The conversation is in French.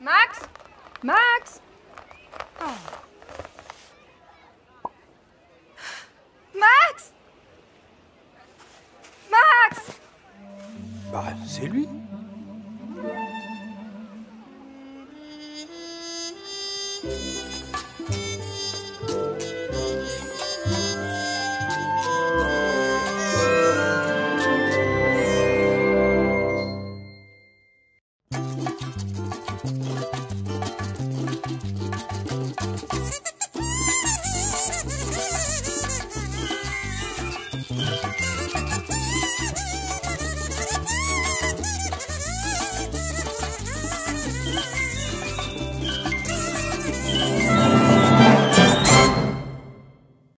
Max? Max? Oh. Max? Max? Bah, c'est lui.